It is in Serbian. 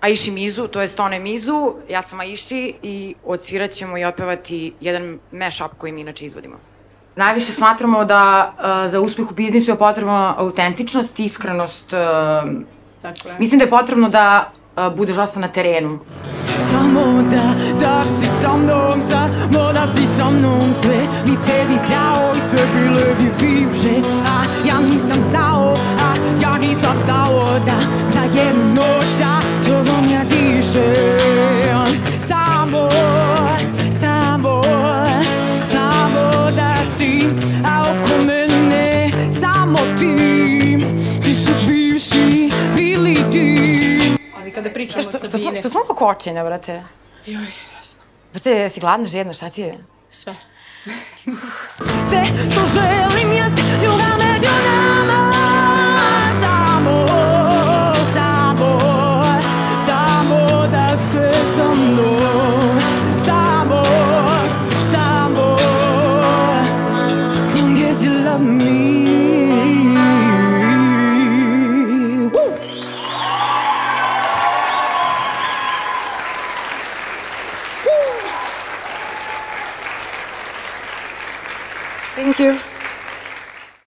Aishi Mizu, to je Stone Mizu, ja sam Aishi i odsvirat ćemo i otpevati jedan mashup koji mi inače izvodimo. Najviše smatramo da uh, za uspeh u biznisu je potrebna autentičnost, iskrenost. Uh, Dakle. mislim da je potrebno da uh, budeš dosta na terenu. Samo da, da sa mnom, samo da si sa mnom Sve bi tebi dao i sve bile bi bivše A ja nisam znao, a ja nisam znao Da za jednu noć za tobom ja dišem Samo, samo, samo da si A oko mene samo ti Svi su bivši bili ti Ali kada pričamo Što, o što, smo, Sabine, što smo oko očine, brate? Joj, jasno. Veste si gladna žedna, šta ti je? Sve. Sve što želim jest ljubav među nama Samo, samo, samo da ste sa mnom Samo, samo, as long as you love me Thank you.